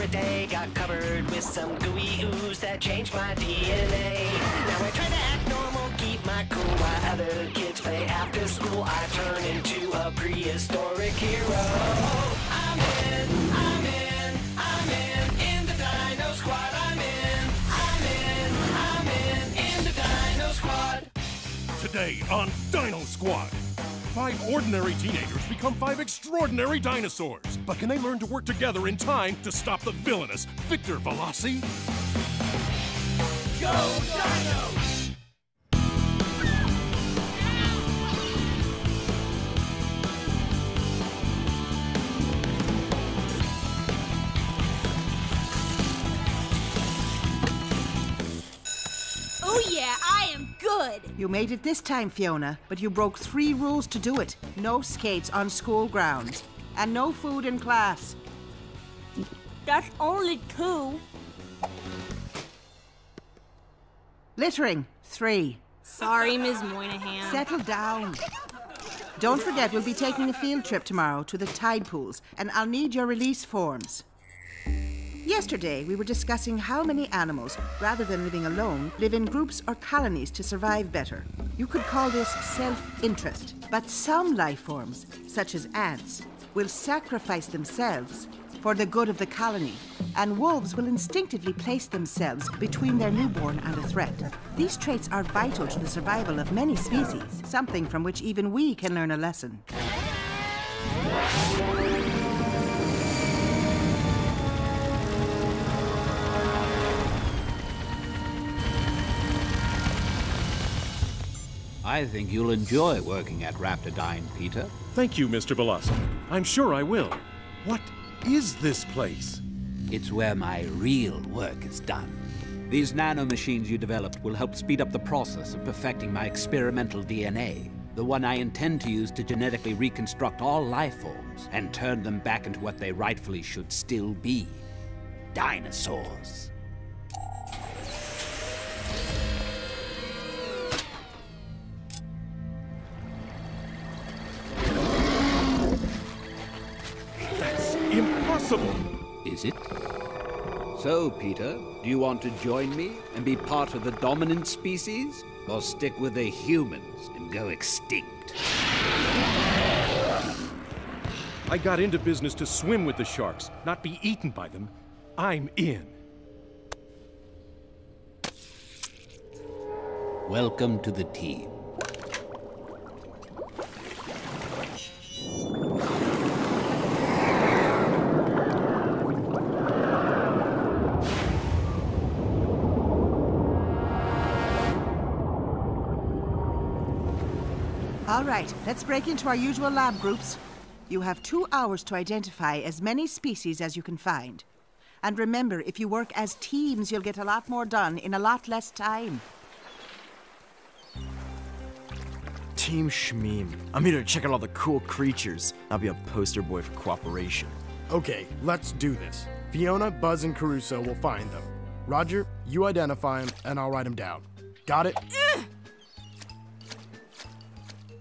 a day. Got covered with some gooey ooze that changed my DNA. Now I try to act normal, keep my cool while other kids play after school. I turn into a prehistoric hero. I'm in, I'm in, I'm in, in the Dino Squad. I'm in, I'm in, I'm in, in the Dino Squad. Today on Dino Squad. Five ordinary teenagers become five extraordinary dinosaurs. But can they learn to work together in time to stop the villainous Victor Velocity? Go Dinos! You made it this time, Fiona, but you broke three rules to do it. No skates on school grounds. And no food in class. That's only two. Littering, three. Sorry, Ms. Moynihan. Settle down. Don't forget, we'll be taking a field trip tomorrow to the tide pools, and I'll need your release forms. Yesterday, we were discussing how many animals, rather than living alone, live in groups or colonies to survive better. You could call this self interest. But some life forms, such as ants, will sacrifice themselves for the good of the colony, and wolves will instinctively place themselves between their newborn and a threat. These traits are vital to the survival of many species, something from which even we can learn a lesson. I think you'll enjoy working at Raptordyne, Peter. Thank you, Mr. Velocity. I'm sure I will. What is this place? It's where my real work is done. These nanomachines you developed will help speed up the process of perfecting my experimental DNA, the one I intend to use to genetically reconstruct all life forms and turn them back into what they rightfully should still be dinosaurs. Impossible. Is it? So, Peter, do you want to join me and be part of the dominant species? Or stick with the humans and go extinct? I got into business to swim with the sharks, not be eaten by them. I'm in. Welcome to the team. All right, let's break into our usual lab groups. You have two hours to identify as many species as you can find. And remember, if you work as teams, you'll get a lot more done in a lot less time. Team Shmeem. I'm here to check out all the cool creatures. I'll be a poster boy for cooperation. Okay, let's do this. Fiona, Buzz, and Caruso will find them. Roger, you identify them, and I'll write them down. Got it?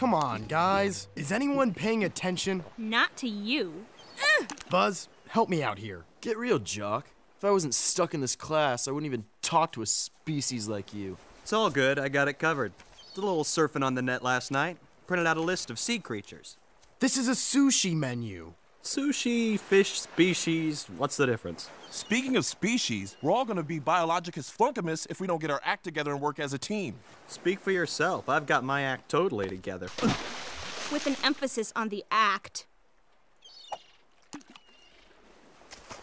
Come on, guys. Is anyone paying attention? Not to you. Buzz, help me out here. Get real, Jock. If I wasn't stuck in this class, I wouldn't even talk to a species like you. It's all good. I got it covered. Did a little surfing on the net last night. Printed out a list of sea creatures. This is a sushi menu. Sushi, fish species, what's the difference? Speaking of species, we're all gonna be Biologicus flunkamus if we don't get our act together and work as a team. Speak for yourself. I've got my act totally together. With an emphasis on the act.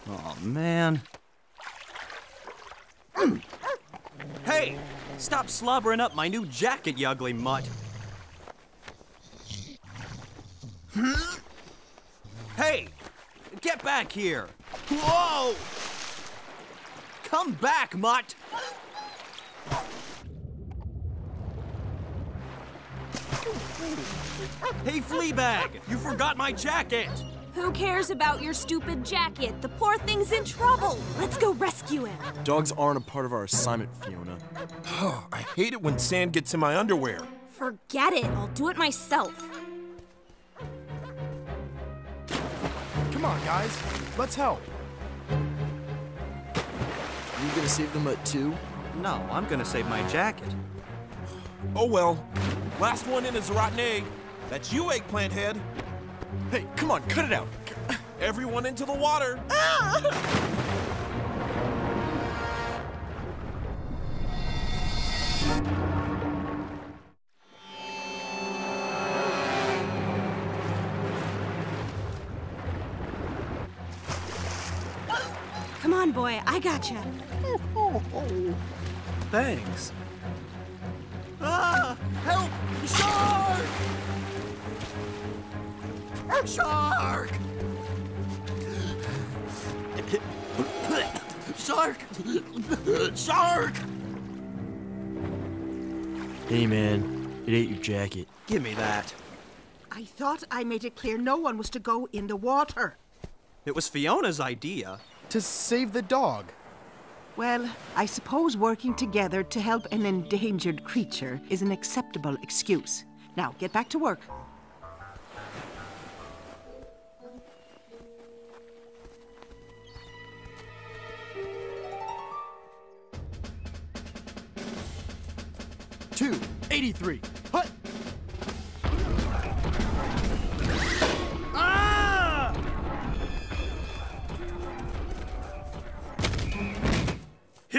oh, man. hey! Stop slobbering up my new jacket, you ugly mutt. hey! Get back here! Whoa! Come back, mutt! Hey, Fleabag! You forgot my jacket! Who cares about your stupid jacket? The poor thing's in trouble. Let's go rescue him. Dogs aren't a part of our assignment, Fiona. I hate it when sand gets in my underwear. Forget it. I'll do it myself. Come on, guys. Let's help. You gonna save the mutt too? No, I'm gonna save my jacket. Oh well. Last one in is a rotten egg. That's you, eggplant head. Hey, come on, cut it out. Everyone into the water. I gotcha. Thanks. Ah! Help! Shark! Shark! Shark! Shark! Hey man, it ate your jacket. Give me that. I thought I made it clear no one was to go in the water. It was Fiona's idea. To save the dog. Well, I suppose working together to help an endangered creature is an acceptable excuse. Now, get back to work. Two, 83.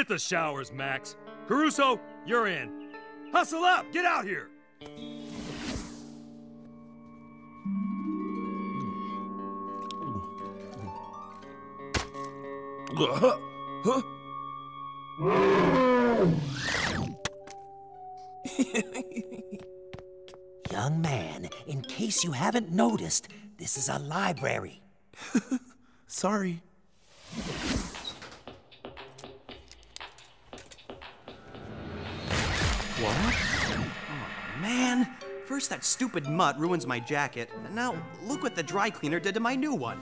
The showers, Max. Caruso, you're in. Hustle up! Get out here! Huh? Young man, in case you haven't noticed, this is a library. Sorry. First that stupid mutt ruins my jacket, and now look what the dry cleaner did to my new one.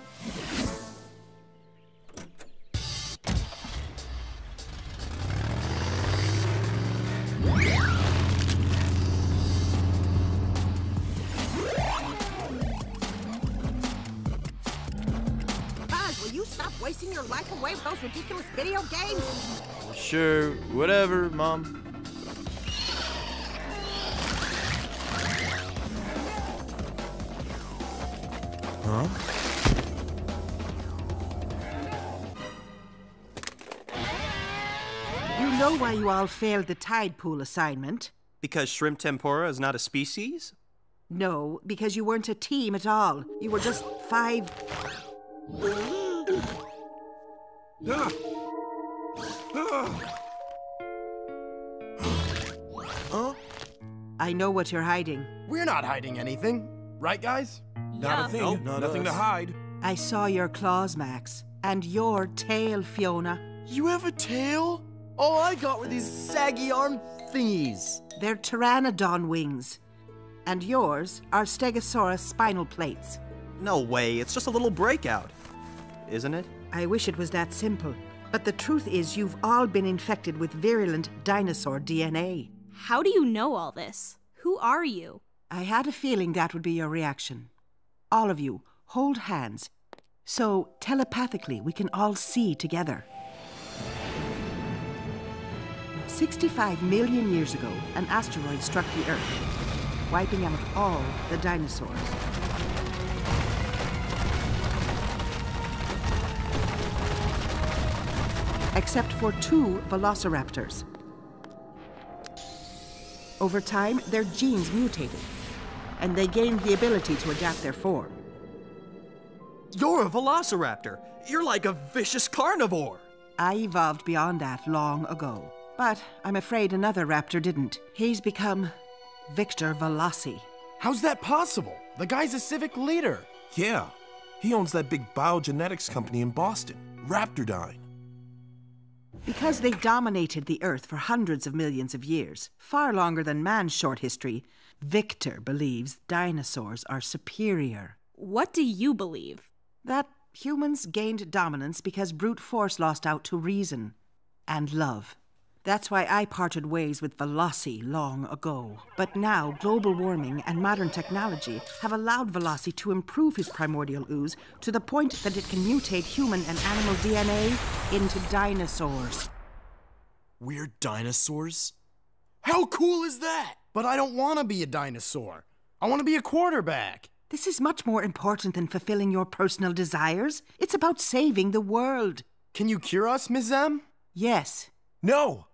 Buzz, will you stop wasting your life away with those ridiculous video games? Sure, whatever, Mom. Huh? You know why you all failed the tide pool assignment? Because shrimp tempura is not a species? No, because you weren't a team at all. You were just five. Huh? I know what you're hiding. We're not hiding anything. Right, guys? Not a thing. Nope. Not Nothing to hide. I saw your claws, Max. And your tail, Fiona. You have a tail? All I got were these saggy arm thingies. They're pteranodon wings. And yours are stegosaurus spinal plates. No way, it's just a little breakout. Isn't it? I wish it was that simple. But the truth is, you've all been infected with virulent dinosaur DNA. How do you know all this? Who are you? I had a feeling that would be your reaction. All of you, hold hands. So telepathically, we can all see together. 65 million years ago, an asteroid struck the Earth, wiping out all the dinosaurs. Except for two velociraptors. Over time, their genes mutated, and they gained the ability to adapt their form. You're a velociraptor. You're like a vicious carnivore. I evolved beyond that long ago. But I'm afraid another raptor didn't. He's become Victor Veloci. How's that possible? The guy's a civic leader. Yeah. He owns that big biogenetics company in Boston, Raptordyne. Because they dominated the Earth for hundreds of millions of years, far longer than man's short history, Victor believes dinosaurs are superior. What do you believe? That humans gained dominance because brute force lost out to reason and love. That's why I parted ways with Veloci long ago. But now, global warming and modern technology have allowed Veloci to improve his primordial ooze to the point that it can mutate human and animal DNA into dinosaurs. We're dinosaurs? How cool is that? But I don't want to be a dinosaur. I want to be a quarterback. This is much more important than fulfilling your personal desires. It's about saving the world. Can you cure us, Ms. M? Yes. No,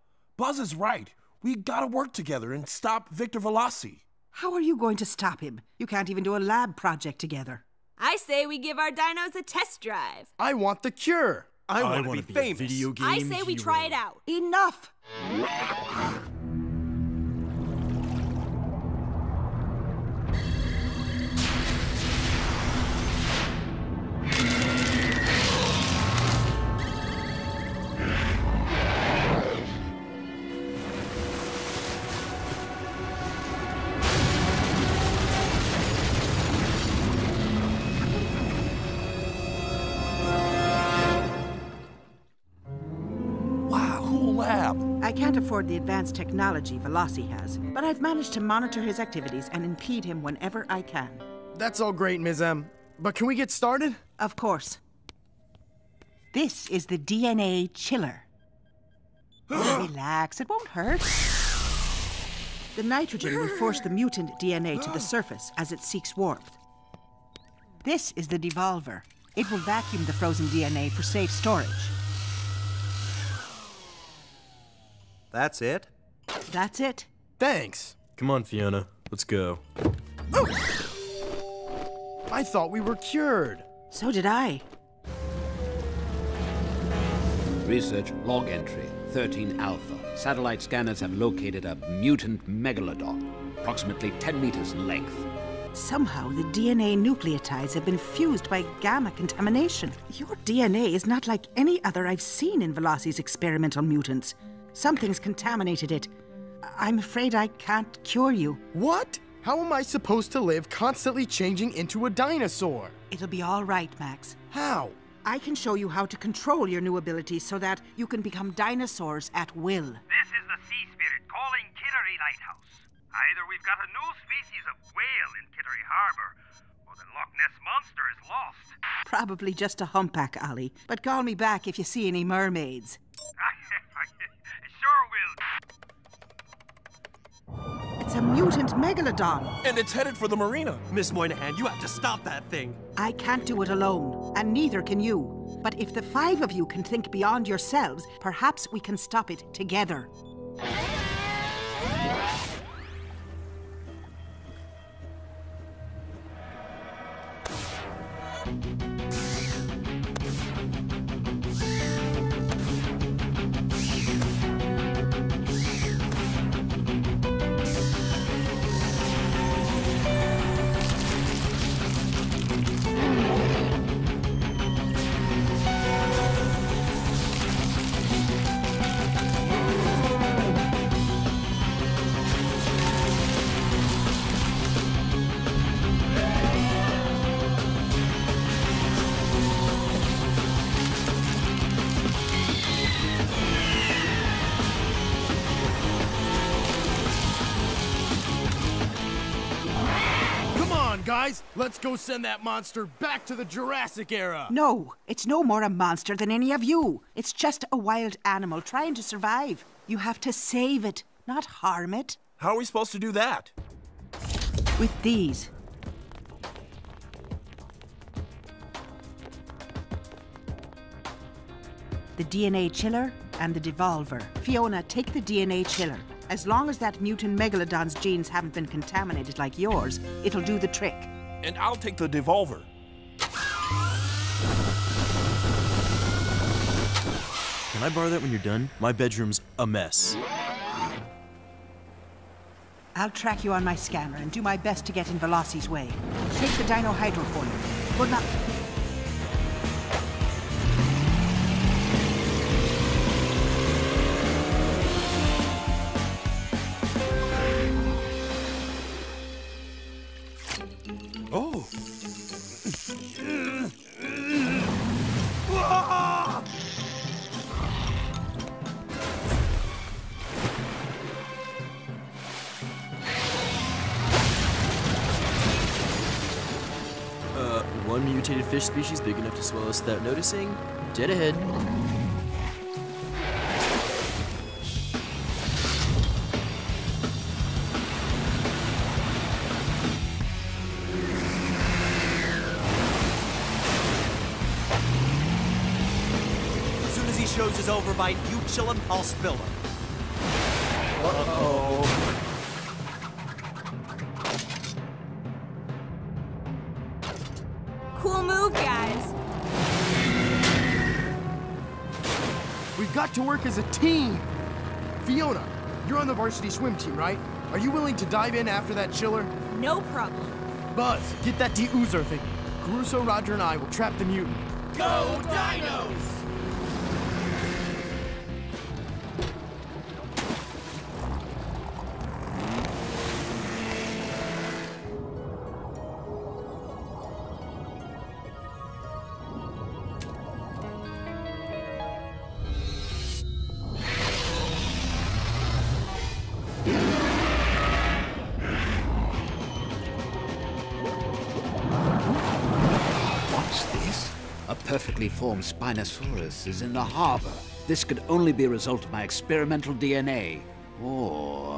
Buzz is right. We gotta work together and stop Victor Veloci. How are you going to stop him? You can't even do a lab project together. I say we give our dinos a test drive. I want the cure. I I want wanna to be, be a famous. video game I say we try it out. Enough! Afford the advanced technology Veloci has, but I've managed to monitor his activities and impede him whenever I can. That's all great, Ms. M. But can we get started? Of course. This is the DNA chiller. Relax, it won't hurt. The nitrogen will force the mutant DNA to the surface as it seeks warmth. This is the devolver. It will vacuum the frozen DNA for safe storage. That's it? That's it. Thanks. Come on, Fiona. Let's go. Oh! I thought we were cured. So did I. Research log entry 13 Alpha. Satellite scanners have located a mutant megalodon, approximately 10 meters in length. Somehow the DNA nucleotides have been fused by gamma contamination. Your DNA is not like any other I've seen in Veloci's experimental mutants. Something's contaminated it. I- I'm afraid I can't cure you. What? How am I supposed to live constantly changing into a dinosaur? It'll be all right, Max. How? I can show you how to control your new abilities so that you can become dinosaurs at will. This is the Sea Spirit calling Kittery Lighthouse. Either we've got a new species of whale in Kittery Harbor, or the Loch Ness Monster is lost. Probably just a humpback, Ollie, but call me back if you see any mermaids. Sure will. It's a mutant megalodon. And it's headed for the marina. Miss Moynihan, you have to stop that thing. I can't do it alone, and neither can you. But if the five of you can think beyond yourselves, perhaps we can stop it together. Guys. Let's go send that monster back to the Jurassic era. No, it's no more a monster than any of you. It's just a wild animal trying to survive. You have to save it, not harm it. How are we supposed to do that? With these. The DNA chiller and the devolver. Fiona, take the DNA chiller. As long as that mutant megalodon's genes haven't been contaminated like yours, it'll do the trick. And I'll take the devolver. Can I borrow that when you're done? My bedroom's a mess. I'll track you on my scanner and do my best to get in Veloci's way. Take the dino hydrofoil. Good luck. species big enough to swallow us without noticing. Dead ahead. As soon as he shows his overbite, you chill him, I'll spill him. Uh-oh. Got to work as a team. Fiona, you're on the varsity swim team, right? Are you willing to dive in after that chiller? No problem. Buzz, get that de-oozer thing. Caruso, Roger, and I will trap the mutant. Go Dinos! Perfectly formed Spinosaurus is in the harbor. This could only be a result of my experimental DNA. Or.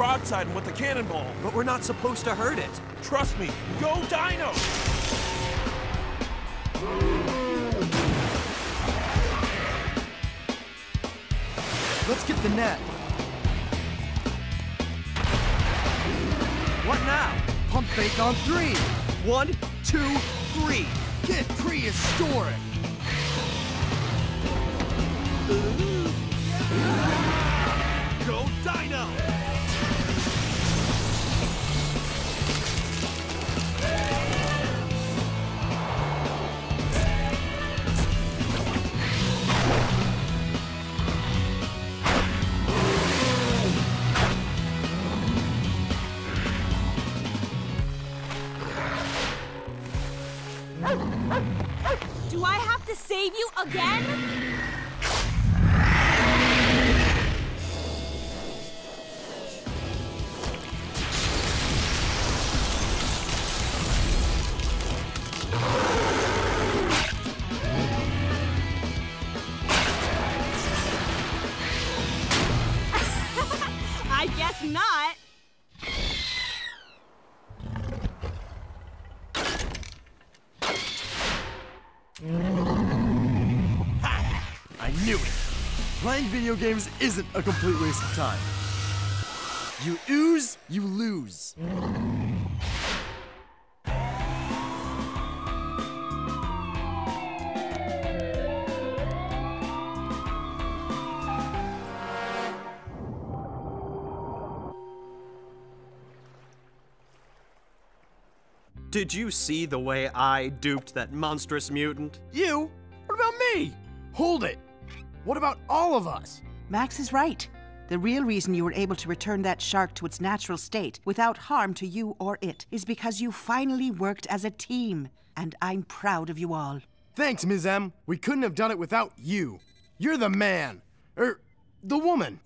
Broadside him with the cannonball. But we're not supposed to hurt it. Trust me. Go Dino! Let's get the net. What now? Pump fake on three. One, two, three. Get prehistoric. Go Dino! Save you again? Knew it. Playing video games isn't a complete waste of time. You ooze, you lose. Did you see the way I duped that monstrous mutant? You? What about me? Hold it. What about all of us? Max is right. The real reason you were able to return that shark to its natural state without harm to you or it is because you finally worked as a team. And I'm proud of you all. Thanks, Ms. M. We couldn't have done it without you. You're the man. Er, the woman.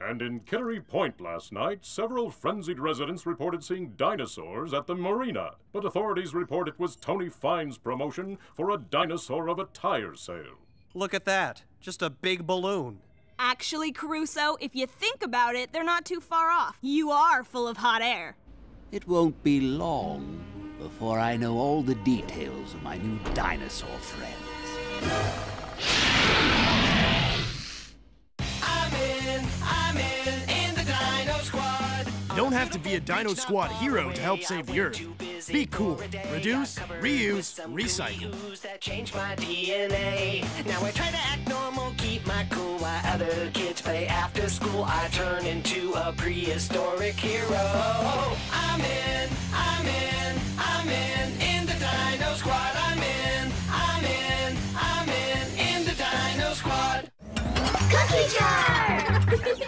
And in Kittery Point last night, several frenzied residents reported seeing dinosaurs at the marina. But authorities report it was Tony Fine's promotion for a dinosaur of a tire sale. Look at that. Just a big balloon. Actually, Caruso, if you think about it, they're not too far off. You are full of hot air. It won't be long before I know all the details of my new dinosaur friends. I'm in, I'm in, in the Dino Squad. You don't have to be a Dino Squad hero to help save the Earth. Be cool. Reduce, reuse, recycle. That change my DNA. Now I try to act normal, keep my cool while other kids play after school. I turn into a prehistoric hero. I'm in, I'm in, I'm in, in the Dino Squad. I'm in, I'm in, I'm in, in the Dino Squad. Cookie jar!